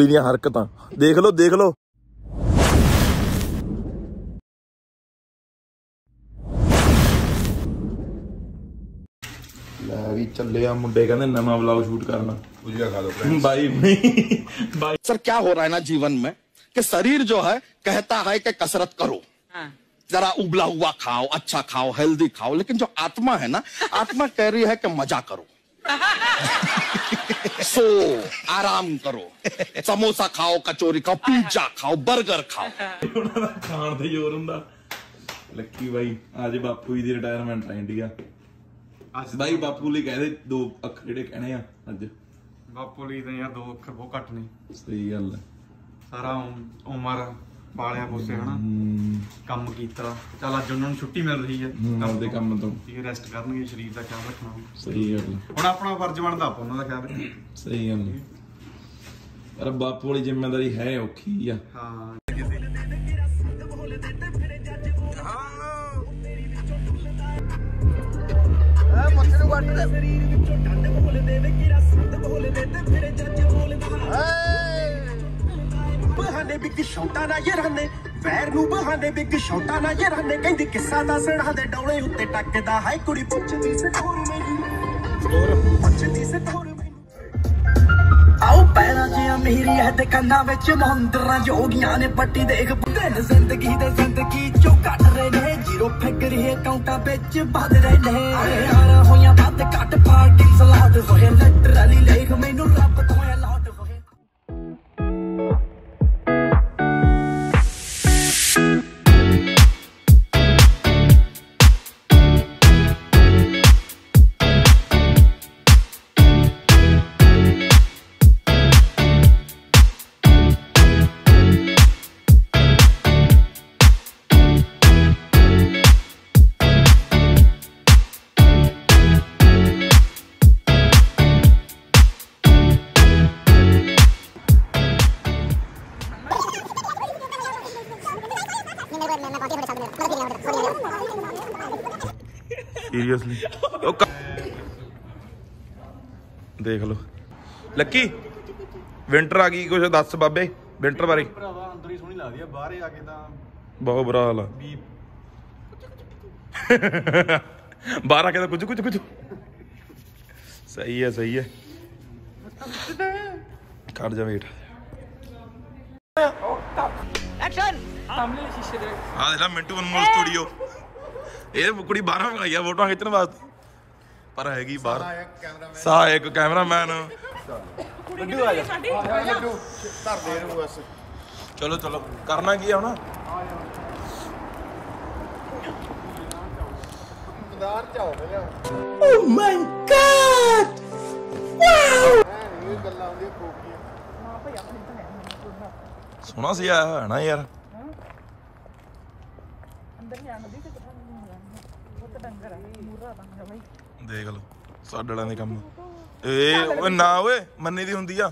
ਕੁੜੀ ਦੀਆਂ ਹਰਕਤਾਂ ਦੇਖ ਲਓ ਦੇਖ ਲਓ ਲੈ ਵੀ ਚੱਲਿਆ ਮੁੰਡੇ ਕਹਿੰਦੇ ਨਵਾਂ ਵਲੌਗ ਸ਼ੂਟ ਕਰਨਾ भुजिया खा लो ਬਾਈ ਬਾਈ सर क्या हो रहा है ना जीवन में कि शरीर जो है कहता है कि कसरत करो जरा उबला हुआ खाओ अच्छा खाओ हेल्दी खाओ लेकिन जो आत्मा है ना आत्मा कह रही है कि मजा करो सो आराम करो समोसा खाओ कचौरी खाओ पिज्जा खाओ बर्गर खाओ ਉਹਨਾਂ ਦਾ ਖਾਣ ਤੇ ਜ਼ੋਰ ਹੁੰਦਾ ਲੱਕੀ ਬਾਈ ਅੱਜ ਬਾਪੂ ਜੀ ਦੀ ਰਿਟਾਇਰਮੈਂਟ ਆ ਇੰਡੀਆ ਅੱਜ ਬਾਈ ਬਾਪੂ ਲਈ ਕਹਦੇ ਦੋ ਅੱਖਰ ਜਿਹੜੇ ਕਹਿਣੇ ਆ ਅੱਜ ਬਾਪੂ ਲਈ ਤਾਂ ਯਾਰ ਦੋ ਅੱਖਰ ਬਹੁਤ ਘੱਟ ਨੇ ਸਹੀ ਗੱਲ ਹੈ ਸਾਰਾ ਉਮ- ਉਮਰ ਪਾਲਿਆ ਪੋਸੇ ਹਨਾ? ਕੰਮ ਕੀਤਾ। ਚੱਲ ਅੱਜ ਉਹਨਾਂ ਨੂੰ ਛੁੱਟੀ ਮਿਲ ਰਹੀ ਹੈ। ਨਾਲ ਦੇ ਕੰਮ ਤੋਂ। ਇਹ ਰੈਸਟ ਕਰਨਗੇ ਸਰੀਰ ਦਾ ਖਿਆਲ ਰੱਖਣਾ। ਸਹੀ ਗੱਲ ਹੈ, ਹੁਣ ਆਪਣਾ ਫਰਜ਼ ਬਣਦਾ ਆਪਾਂ ਉਹਨਾਂ ਦਾ ਖਿਆਲ ਰੱਖੀਏ ਸਹੀ ਗੱਲ ਹੈ। ਪਰ ਬਾਪੂ ਵਾਲੀ ਜ਼ਿੰਮੇਵਾਰੀ ਹੈ ਔਖੀ ਆ। ਹਾਂ। ਬਹਾਨੇ ਬਿੱਗ ਸ਼ੌਟਾਂ ਨਾ ਯਾਰਾਨੇ ਵੈਰ ਨੂੰ ਬਹਾਨੇ ਬਿੱਗ ਸ਼ੌਟਾਂ ਨਾ ਯਾਰਾਨੇ ਕਹਿੰਦੀ ਕਿੱਸਾ ਦੱਸਣਾ ਦੇ ਡੌਲੇ ਉੱਤੇ ਟੱਕਦਾ। ਹਾਏ ਕੁੜੀ ਪੁੱਛਦੀ ਸਟੋਰ ਮੈਨੂੰ। ਪੁੱਛਦੀ ਸਟੋਰ ਆਓ ਪੈਰਾਂ 'ਚ ਅਮੀਰੀ ਹੈ ਤੇ ਕੰਨਾਂ ਵਿੱਚ ਮੁੰਦਰਾਂ ਜੋਗੀਆਂ ਨੇ ਪੱਟੀ ਦੇਖ। ਦਿਨ ਜ਼ਿੰਦਗੀ ਦੇ ਜ਼ਿੰਦਗੀ ਚੋਂ ਕੱਟ ਰਹੇ ਨੇ। ਜ਼ੀਰੋ ਫਿਗਰ ਹੀ ਅਕਾਊਂਟਾਂ ਵਿੱਚ ਵੱਧ ਰਹੇ ਨੇ। ਯਾਰ ਹੋਈਆਂ ਵੱਧ ਘੱਟ ਪਾਰਟੀ ਸਲਾਦ। ਹੋਏ ਲਿਟਰਲੀ ਲੇਖ ਮੈਨੂੰ ਸੀਰੀਅਸਲੀ ਉਹ ਕ- ਦੇਖ ਲਓ ਲੱਕੀ ਵਿੰਟਰ ਆ ਗਈ ਕੁਝ ਦੱਸ ਬਾਬੇ ਵਿੰਟਰ ਬਾਰੇ ਭਰਾਵਾ ਅੰਦਰ ਹੀ ਸੋਹਣੀ ਲੱਗਦੀ ਆ ਬਾਹਰ ਆ ਕੇ ਤਾਂ ਬਹੁਤ ਬੁਰਾ ਹਾਲ ਆ ਵੀ ਬਾਹਰ ਆ ਕੇ ਤਾਂ ਕੁਝ ਕੁਝ ਕੁਝ ਸਹੀ ਹੈ ਸਹੀ ਹੈ ਖੜ ਜਾ ਵੇਟ एक्शन हाँ देखा मिंटू मनमोहन स्टूडियो ये कुड़ी बारह में है वोटों कितने बात पर हैगी बारह सहायक कैमरामैन चलो चलो करना की है ना Oh my god! Wow! ਸੋਹਣਾ ਸੀ ਆਇਆ ਹੋਇਆ ਨਾ ਯਾਰ ਦੇਖ ਲਓ ਸਾਡੇ ਵਾਲਿਆਂ ਦੇ ਕੰਮ ਏ ਓਏ ਨਾ ਓਏ ਮੰਨੀ ਦੀ ਹੁੰਦੀ ਆ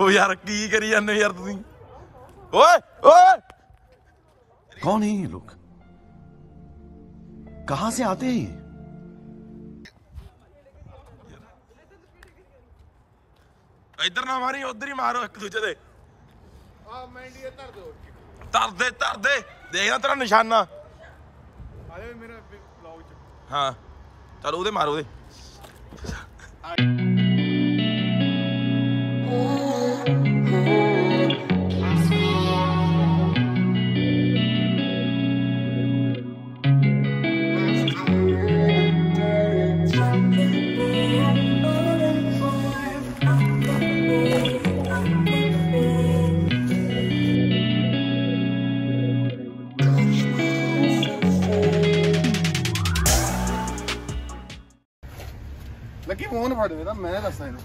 ਉਹ ਯਾਰ ਕੀ ਕਰੀ ਜਾਂਦੇ ਯਾਰ ਤੁਸੀਂ ਓਏ ਓਏ कौन है ये लोग कहां से आते हैं ये ਇੱਧਰ ਨਾ ਮਾਰੀ ਉਧਰ ਹੀ ਮਾਰੋ ਇੱਕ ਦੂਜੇ ਦੇ। ਆ ਮੈਂ ਇੰਡੀਆ ਧਰ ਦੋ ਧਰ ਦੇ ਧਰ ਦੇ। ਦੇਖਦਾ ਤੇਰਾ ਨਿਸ਼ਾਨਾ। ਆਲੇ ਮੇਰਾ ਵਲੌਗ ਚ। ਹਾਂ। ਚਲ ਉਹਦੇ ਮਾਰ ਉਹਦੇ। ਲੱਕੀ ਫੋਨ ਫੜ ਮੇਰਾ ਮੈਂ ਦੱਸਾਂ ਇਹਨੂੰ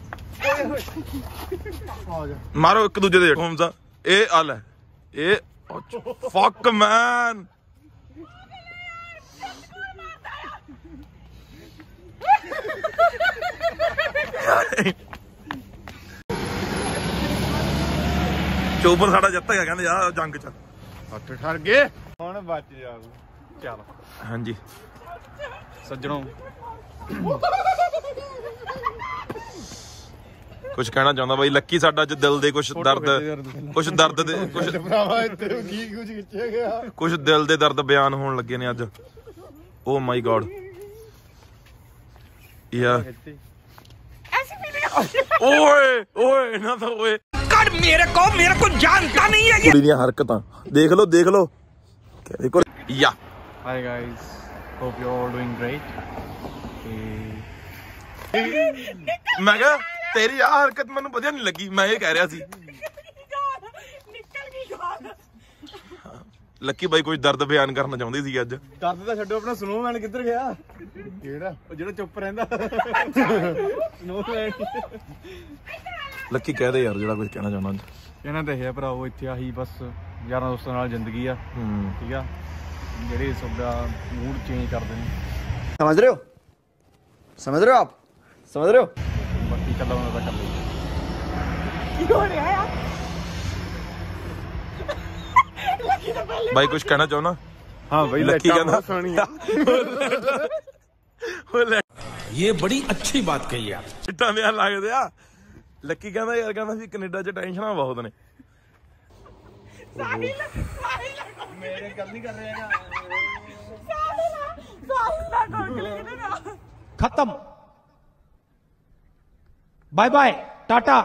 ਮਾਰੋ ਇੱਕ ਦੂਜੇ ਦੇ ਹੋਮਜ਼ਾ ਇਹ ਆ ਲੈ ਇਹ ਫੱਕ ਮੈਨ ਚੋਬਰ ਸਾਡਾ ਜਿੱਤ ਗਿਆ ਕਹਿੰਦੇ ਆ ਜੰਗ ਚ ਹੱਥ ਠਰ ਗਏ ਹੁਣ ਬਚ ਜਾਊ ਚੱਲ ਹਾਂਜੀ ਸੱਜਣੋ ਕੁਝ ਕਹਿਣਾ ਚਾਹੁੰਦਾ ਬਾਈ ਲੱਕੀ ਸਾਡਾ ਅੱਜ ਦਿਲ ਦੇ ਕੁਝ ਦਰਦ ਕੁਝ ਦਰਦ ਦੇ ਕੁਝ ਭਰਾਵਾ ਇੱਥੇ ਕੀ ਕੁਝ ਖਿੱਚਿਆ ਗਿਆ? ਕੁਝ ਦਿਲ ਦੇ ਦਰਦ ਬਿਆਨ ਹੋਣ ਲੱਗੇ ਨੇ ਅੱਜ। ਓ ਮਾਈ ਗॉड ਯਾ। ਓਏ ਓਏ ਨਾ ਤਾਂ ਓਏ। ਕੱਢ ਮੇਰੇ ਕੋ ਮੇਰੇ ਕੋ ਜਾਣਦਾ ਨਹੀਂ ਹੈ ਕੁੜੀ ਹਰਕਤਾਂ। ਦੇਖ ਲਓ ਦੇਖ ਲਓ। ਦੇਖੋ ਯਾ। Hi guys hope you all doing great ਮੈਂ ਕਿਹਾ ਤੇਰੀ ਆ ਹਰਕਤ ਮੈਨੂੰ ਵਧੀਆ ਨਹੀਂ ਲੱਗੀ ਮੈਂ ਇਹ ਕਹਿ ਰਿਹਾ ਸੀ। ਲੱਕੀ ਬਾਈ ਕੋਈ ਦਰਦ ਬਿਆਨ ਕਰਨਾ ਚਾਹੁੰਦੀ ਸੀ ਅੱਜ? ਦਰਦ ਤਾਂ ਛੱਡੋ ਆਪਣਾ ਸਨੋਮੈਨ ਕਿੱਧਰ ਗਿਆ? ਕਿਹੜਾ? ਉਹ ਜਿਹੜਾ ਚੁੱਪ ਰਹਿੰਦਾ। ਸਨੋਮੈਨ ਲੱਕੀ ਕਹਿ ਦੇ ਯਾਰ ਜਿਹੜਾ ਕੁਝ ਕਹਿਣਾ ਚਾਹੁੰਦਾ ਅੱਜ। ਇਹਨਾਂ ਤੇ ਹੈ ਭਰਾਵੋ ਇੱਥੇ ਆਹੀ ਬਸ ਯਾਰਾਂ ਦੋਸਤਾਂ ਨਾਲ ਜ਼ਿੰਦਗੀ ਆ। ਹੂੰ। ਠੀਕ ਆ? ਜਿਹੜੇ ਤੁਹਾਡਾ ਮੂਡ ਚੇਂਜ ਕਰਦੇ ਨੇ समझ रहे हो समझ रहे हो आप समझ रहे हो ਬਾਕੀ ਕੱਲਾ ਉਹਨਾਂ ਦਾ ਕਰ ਲਈ ਬਾਈ ਕੁਝ ਕਹਿਣਾ ਚਾਹੁੰਦਾ ਹਾਂ ਬਈ ਲੱਕੀ ਕਹਿੰਦਾ ਸੁਣੀਆਂ ਉਹ ਲੈ ये बड़ी अच्छी बात कही आप ਚਿੱਟਾ ਵਿਆਹ ਲੱਗਦੇ ਆ ਲੱਕੀ ਕਹਿੰਦਾ ਯਾਰ ਕਹਿੰਦਾ मेरे कम नहीं कर रहे ना। खत्म। Bye bye Tata.